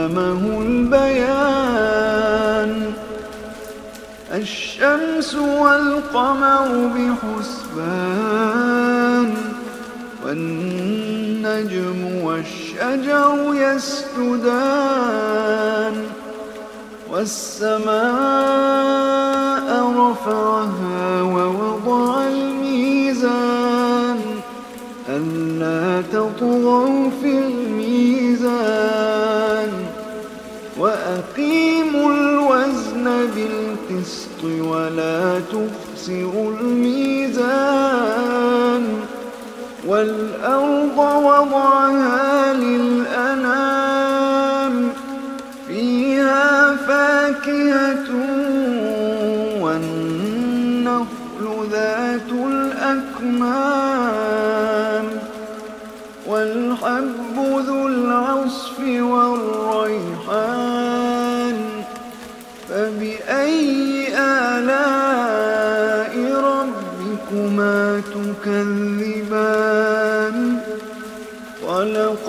علمه البيان. الشمس والقمر بحسبان والنجم والشجر يسجدان. والسماء رفعها ووضع الميزان ألا تطغوا في ولا تخسروا الميزان والأرض وضعها للأنام فيها فاكهة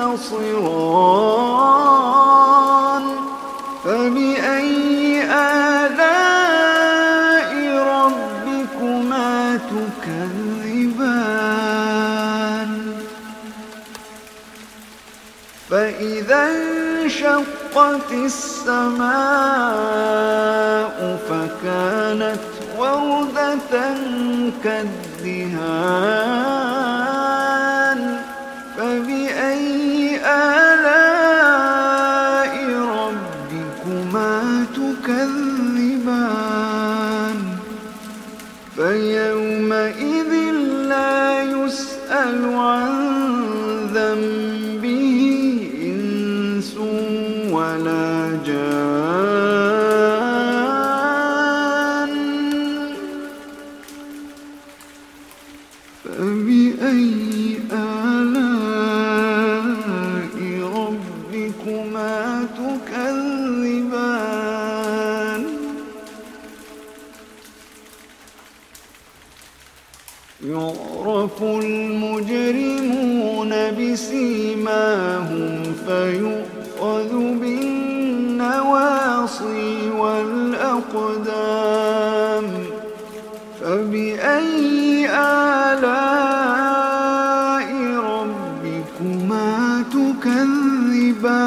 ينتصران فبأي آلاء ربكما تكذبان؟ فإذا انشقت السماء فكانت وردة كالدهان. يُؤْخَذُ بِالنَّوَاصِي وَالْأَقْدَامِ فَبِأَيِّ آلَاءِ رَبِّكُمَا تُكَذِّبَانِ؟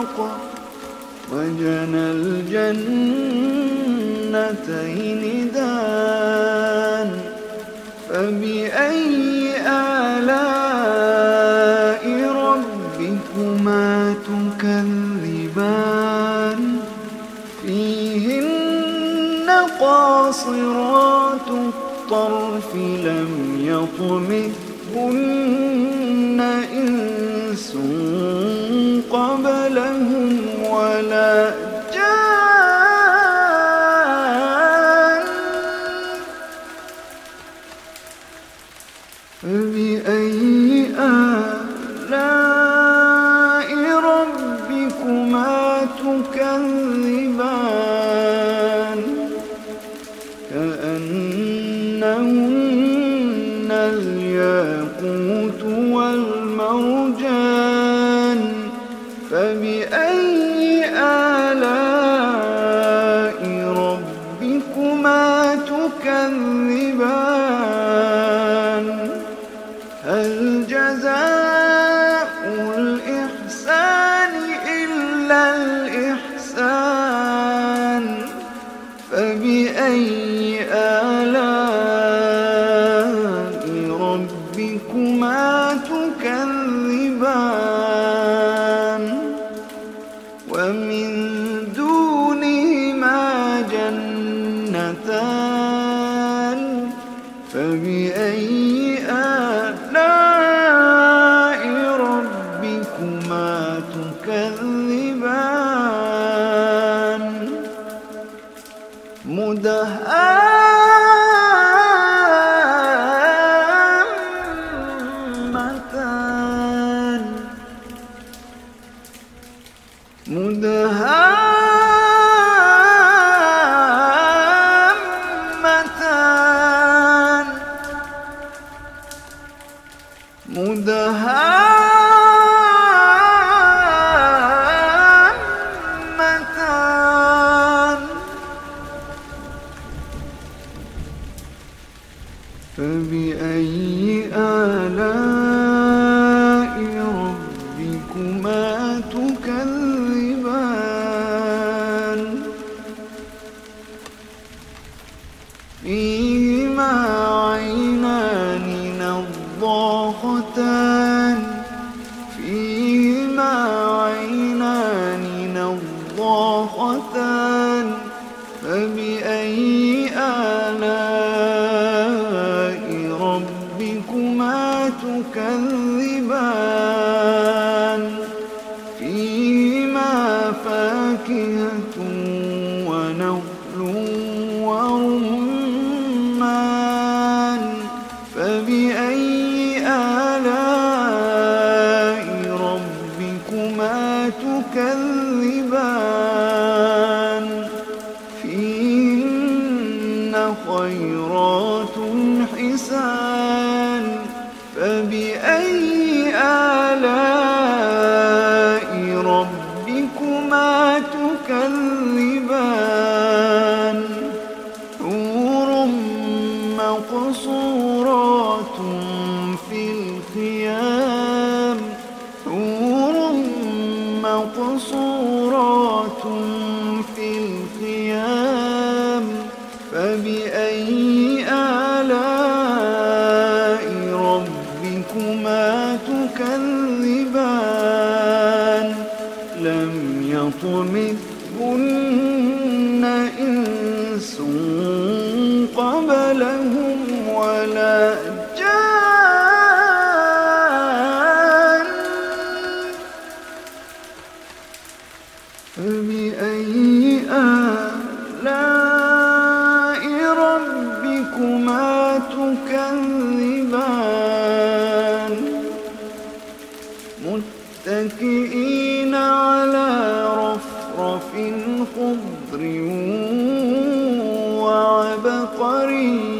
خلقا وجنى الجنتين دان فبأي آلاء ربكما تكذبان؟ فيهن قاصرات الطرف لم يطمثهن متكئين على رفرف خضر وعبقري.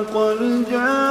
خلق الجان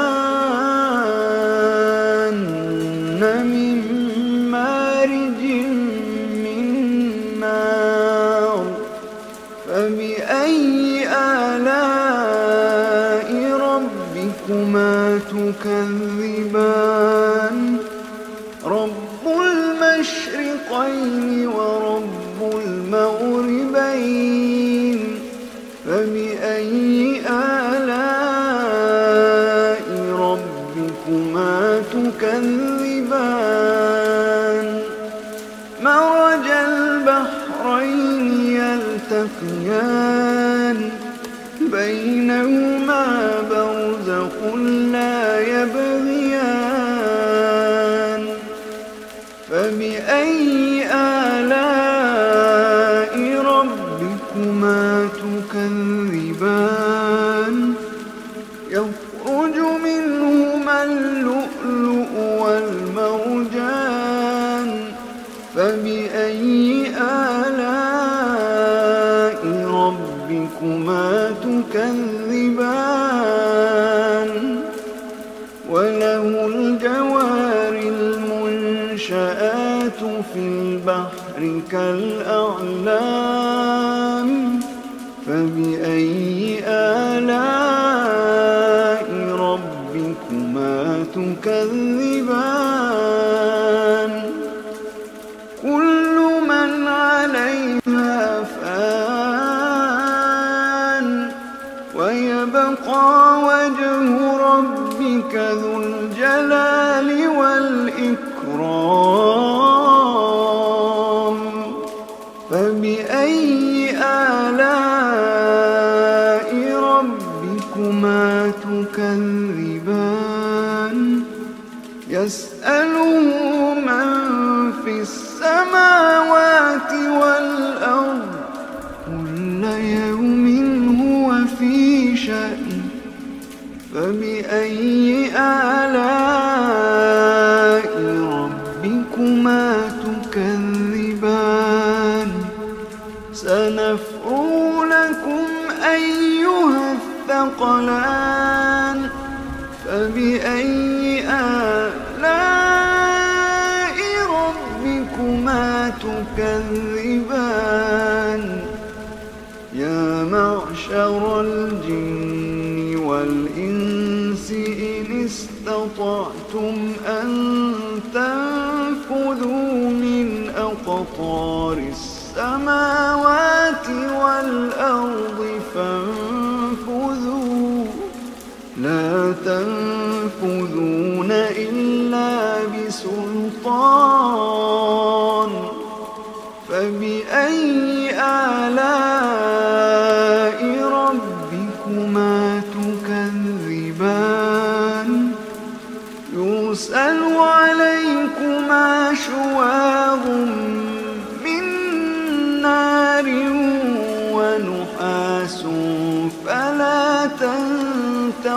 وابقى وجه ربك ذو الجلال والإكرام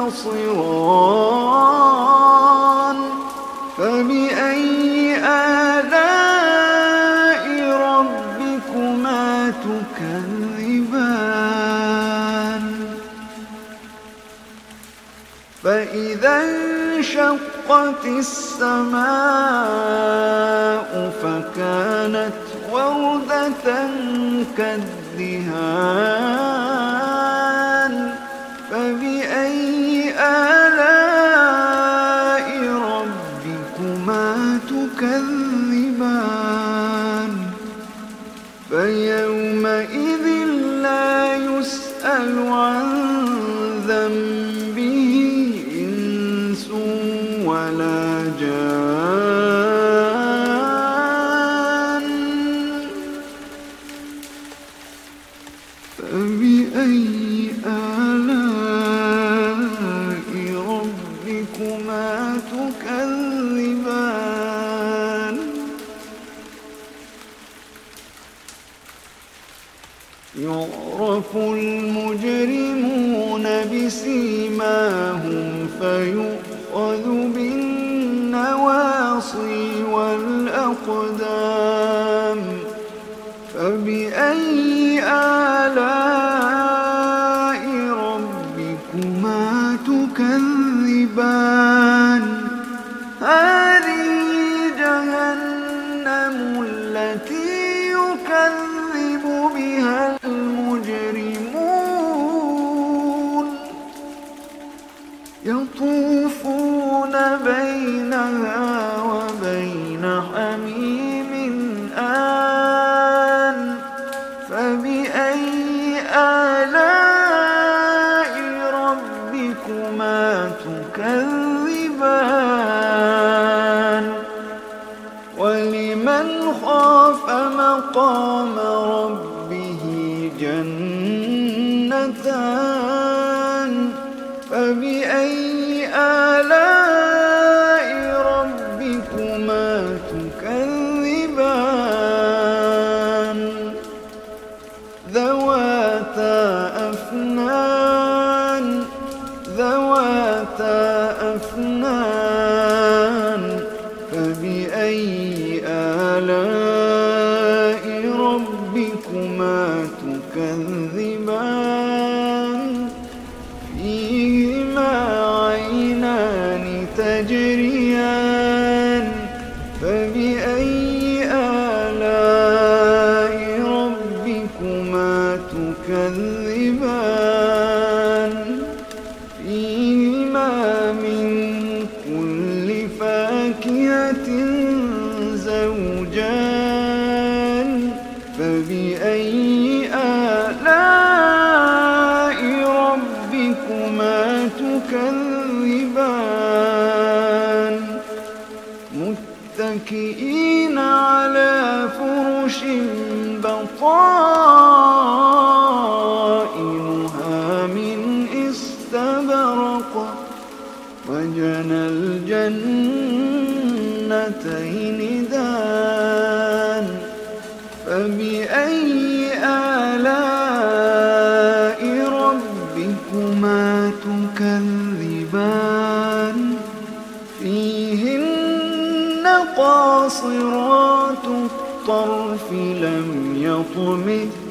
ينتصران فبأي آلاء ربكما تكذبان؟ فإذا انشقت السماء فكانت وردة كالدهان. ربكما تكذبان يطمثهن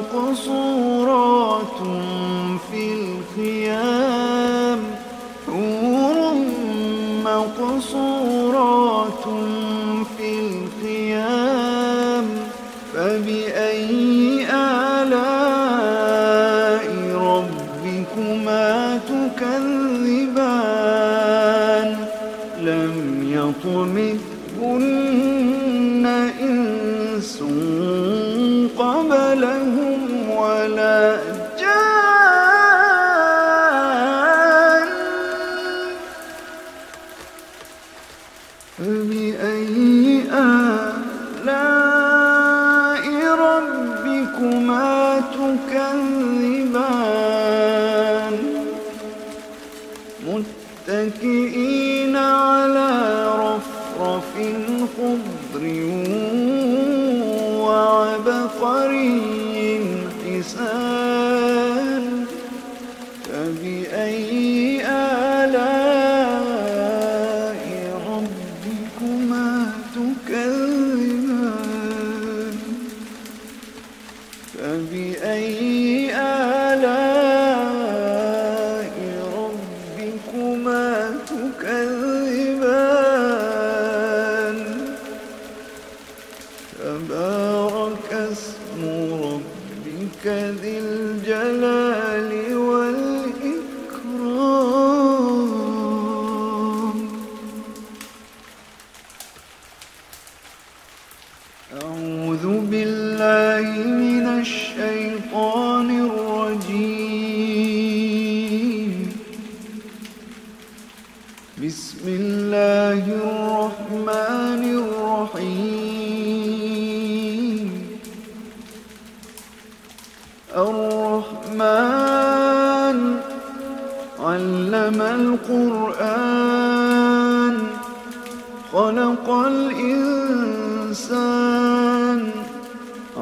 مقصورات في الأرض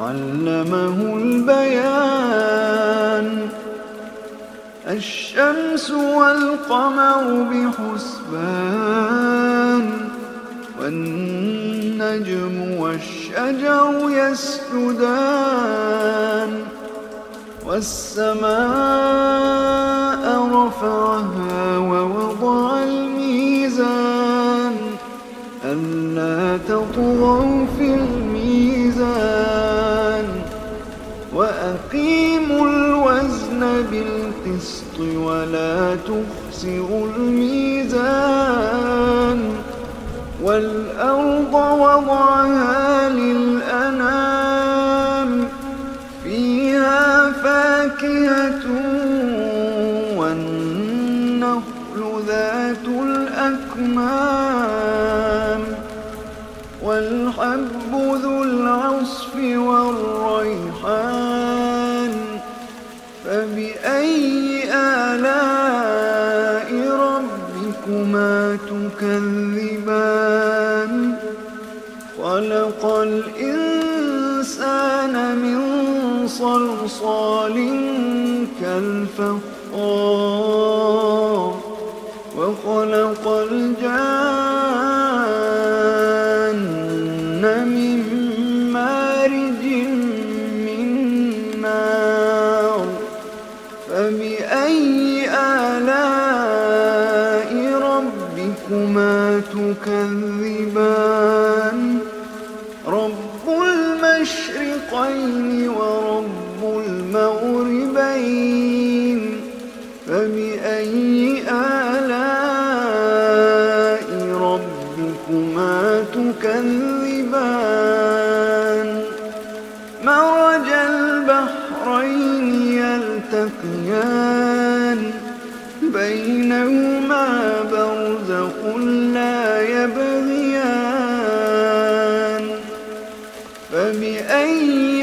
علمه البيان. الشمس والقمر بحسبان والنجم والشجر يسجدان. والسماء رفعها ووضع الميزان ألا تطغوا في الأرض ولا تخسروا الميزان والأرض وضعها للأنام فيها فاكهة تكذبان خلق الإنسان من صلصال كالفخار. وخلق الجان فبأي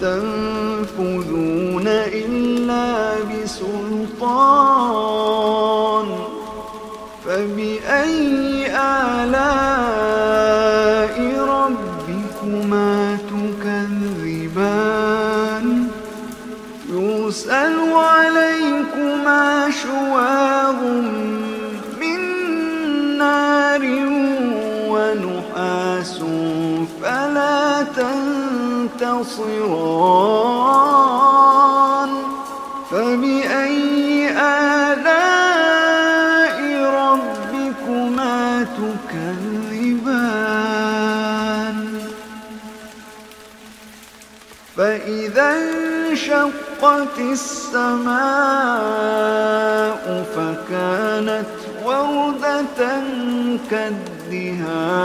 تنفذون إلا بسلطان. ينتصران فبأي آلاء ربكما تكذبان؟ فإذا انشقت السماء فكانت وردة كالدهان.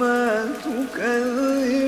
ربكما تكذبان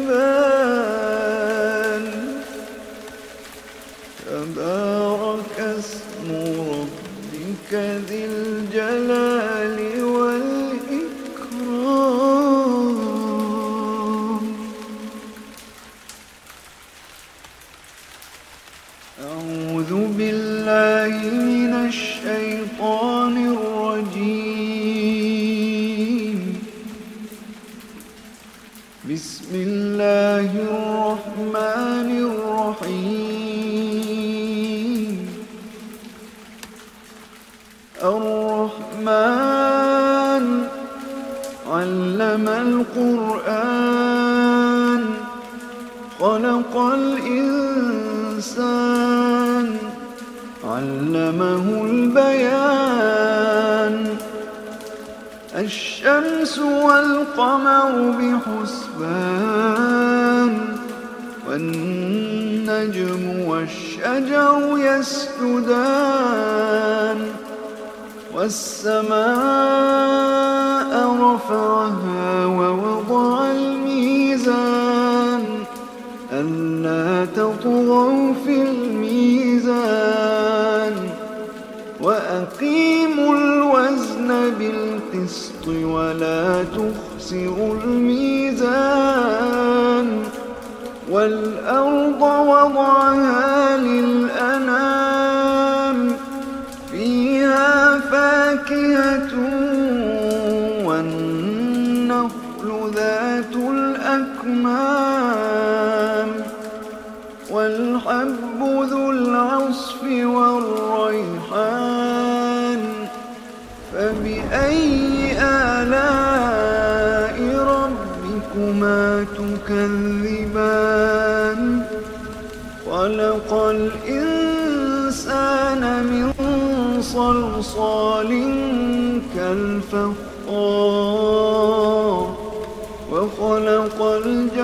وخلق الجان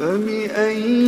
فبأي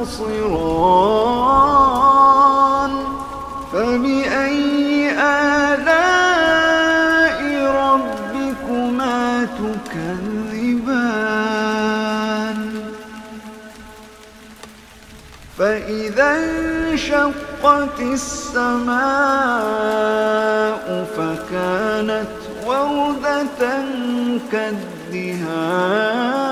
ينتصران فبأي آلاء ربكما تكذبان؟ فإذا انشقت السماء فكانت وردة كالدهان.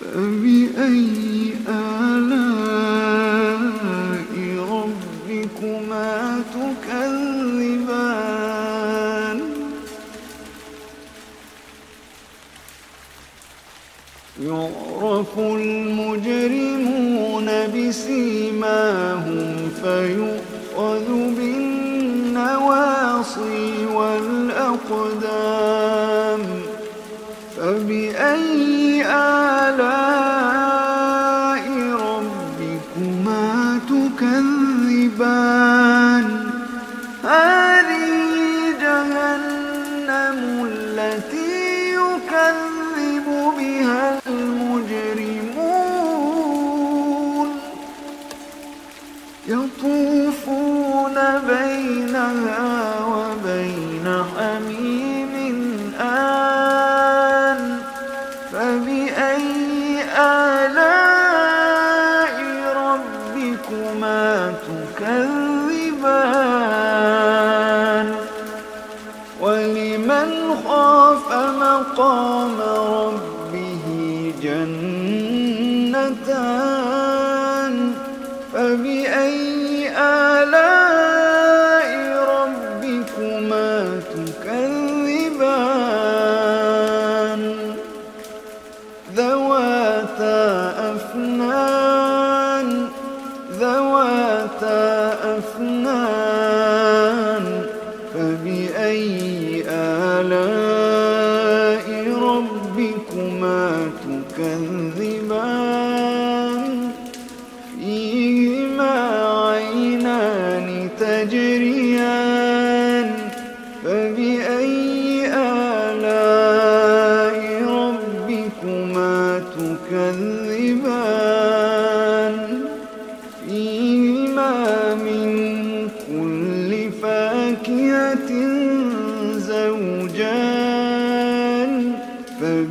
فبأي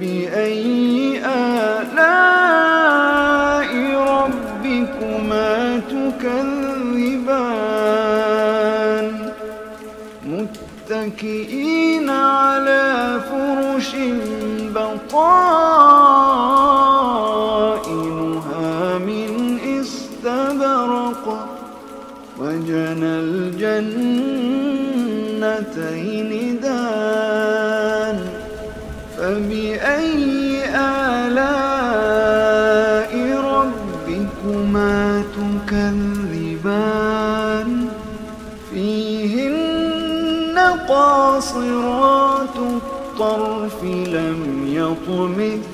فبأي آلاء ربكما تكذبان؟ متكئين الطرف لم يطمثهن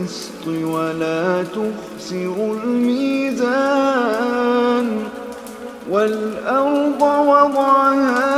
بالقسط ولا تخسروا الميزان والأرض وضعها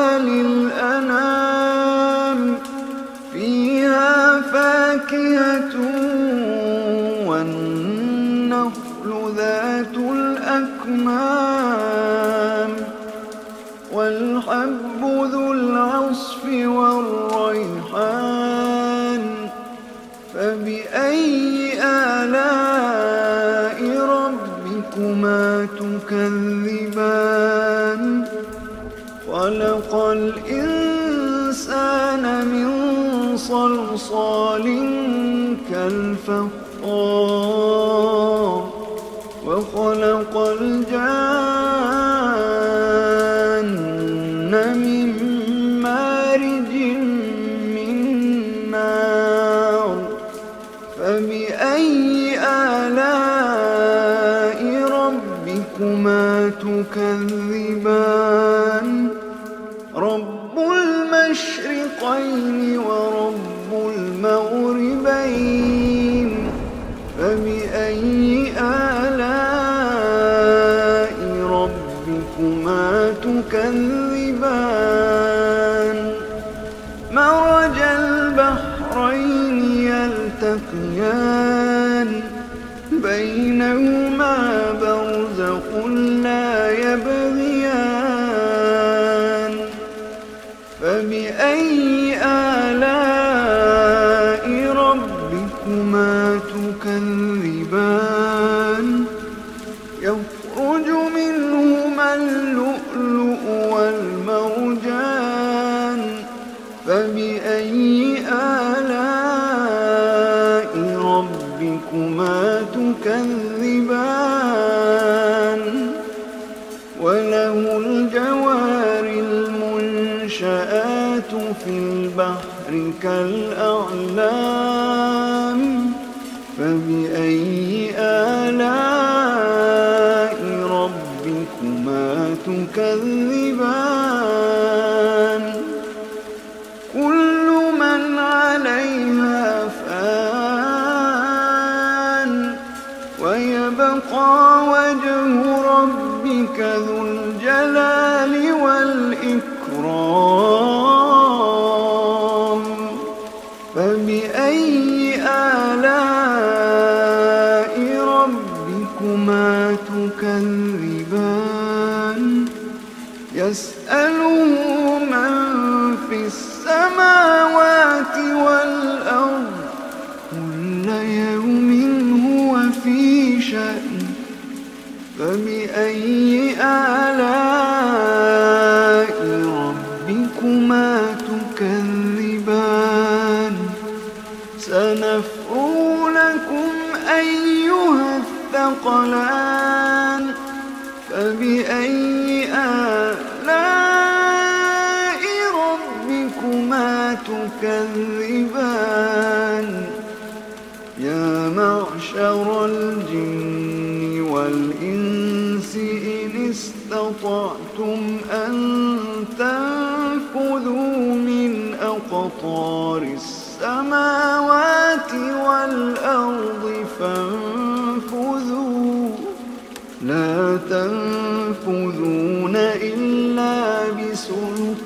المنشآت في البحر كالأعلام فبأي آلاء ربكما تكذبان؟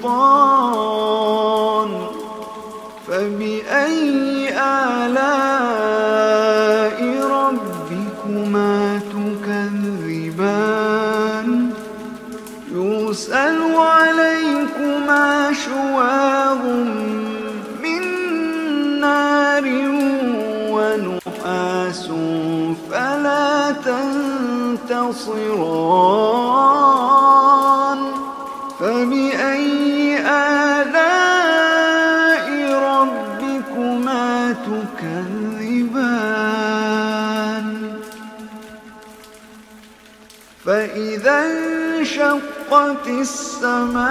سلطان فبأي آلاء ربكما تكذبان؟ يرسل عليكما شواظ من نار ونحاس فلا تنتصران. فبأي انشقت السماء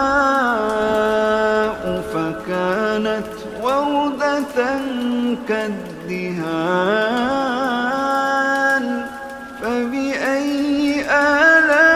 فكانت وردة كالدهان فبأي آلاء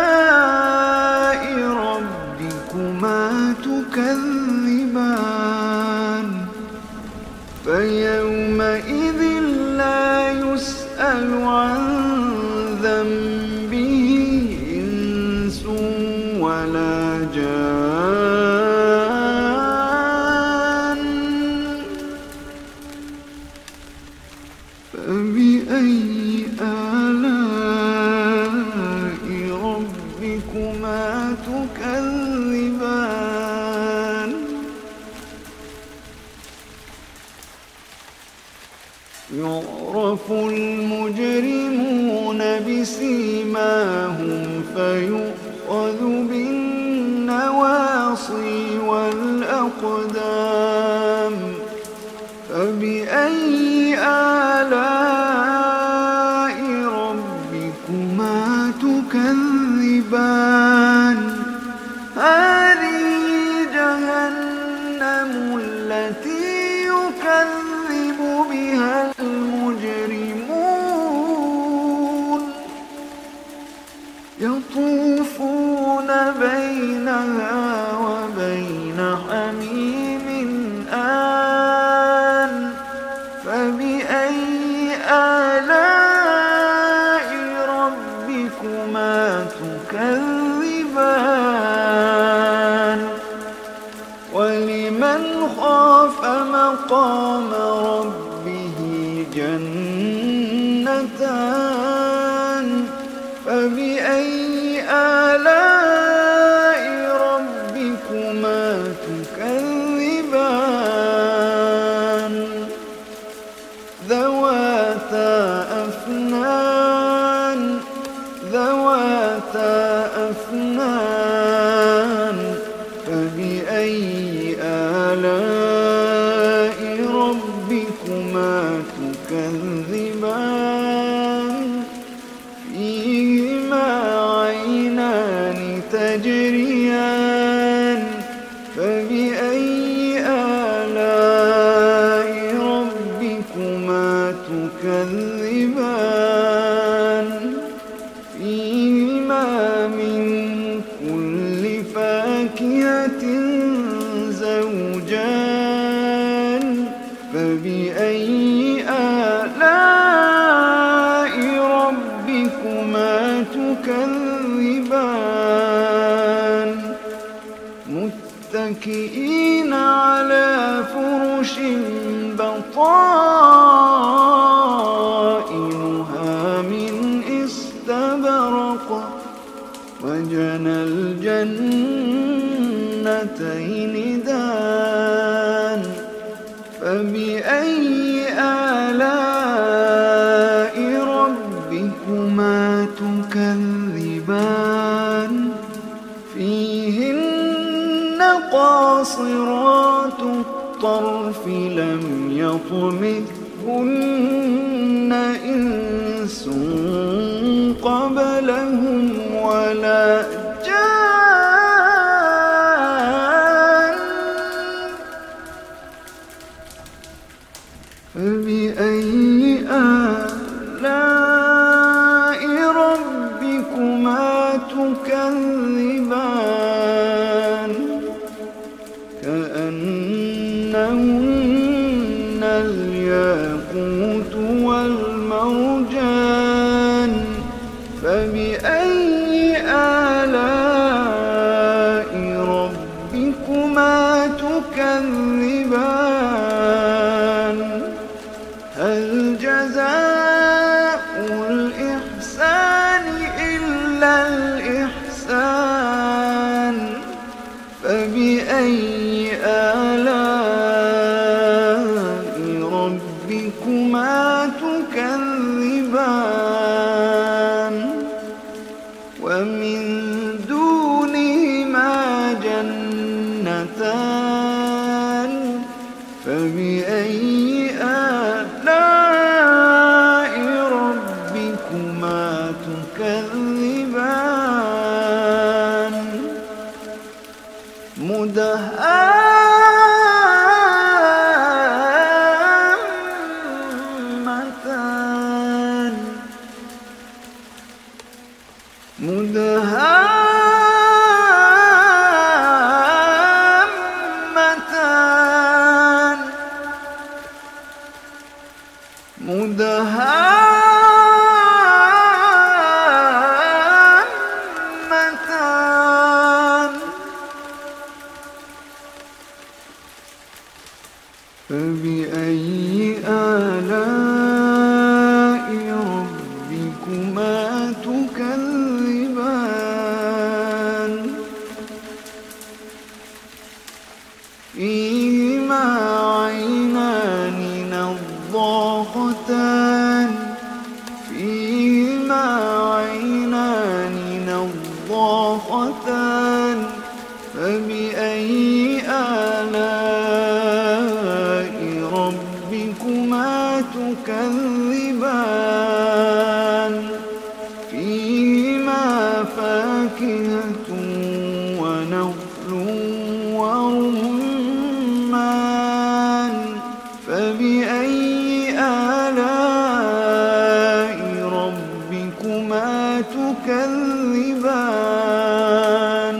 تكذبان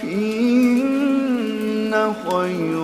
فيهن خيرات